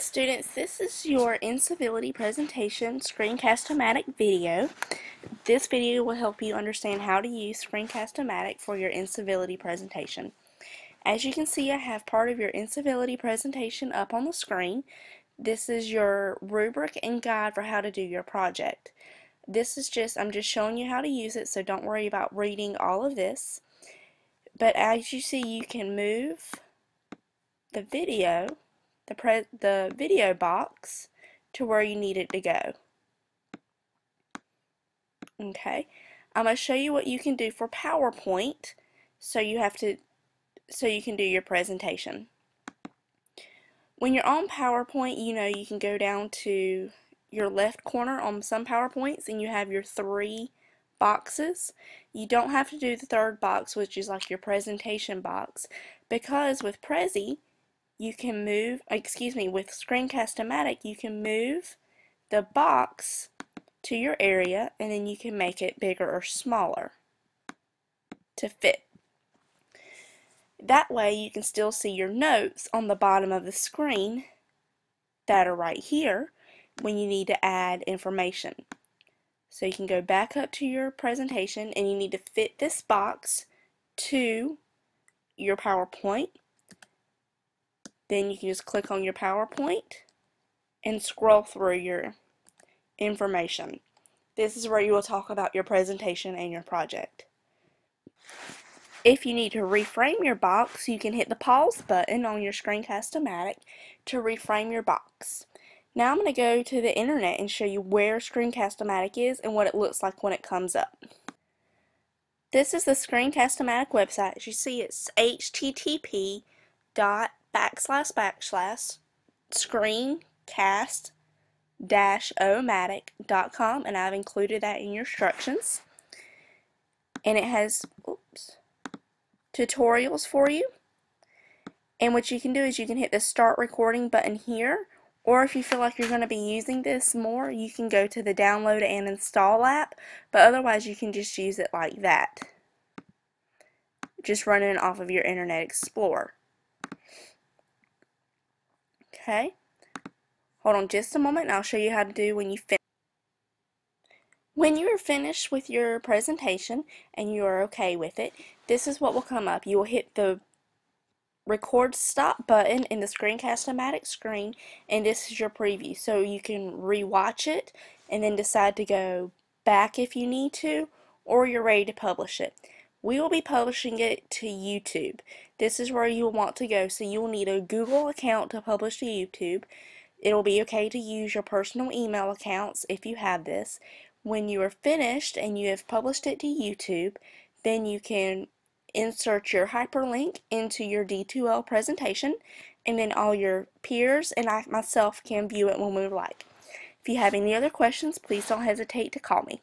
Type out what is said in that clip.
students, this is your Incivility presentation Screencast-O-Matic video. This video will help you understand how to use Screencast-O-Matic for your Incivility presentation. As you can see, I have part of your Incivility presentation up on the screen. This is your rubric and guide for how to do your project. This is just, I'm just showing you how to use it, so don't worry about reading all of this. But as you see, you can move the video the, the video box to where you need it to go. Okay, I'm going to show you what you can do for PowerPoint so you have to so you can do your presentation. When you're on PowerPoint, you know you can go down to your left corner on some PowerPoints and you have your three boxes. You don't have to do the third box, which is like your presentation box, because with Prezi, you can move, excuse me, with Screencast-O-Matic, you can move the box to your area and then you can make it bigger or smaller to fit. That way you can still see your notes on the bottom of the screen that are right here when you need to add information. So you can go back up to your presentation and you need to fit this box to your PowerPoint then you can just click on your PowerPoint and scroll through your information. This is where you will talk about your presentation and your project. If you need to reframe your box, you can hit the pause button on your Screencast-O-Matic to reframe your box. Now I'm going to go to the internet and show you where Screencast-O-Matic is and what it looks like when it comes up. This is the Screencast-O-Matic website. As you see, it's http dot backslash backslash screencast dash omatic.com and I've included that in your instructions. And it has oops, tutorials for you. And what you can do is you can hit the start recording button here or if you feel like you're going to be using this more you can go to the download and install app but otherwise you can just use it like that. Just running off of your Internet Explorer Okay? Hold on just a moment and I'll show you how to do when you finish. When you are finished with your presentation and you are okay with it, this is what will come up. You will hit the record stop button in the Screencast-O-Matic screen and this is your preview. So you can rewatch it and then decide to go back if you need to or you're ready to publish it. We will be publishing it to YouTube. This is where you will want to go, so you will need a Google account to publish to YouTube. It will be okay to use your personal email accounts if you have this. When you are finished and you have published it to YouTube, then you can insert your hyperlink into your D2L presentation and then all your peers and I myself can view it when we would like. If you have any other questions, please don't hesitate to call me.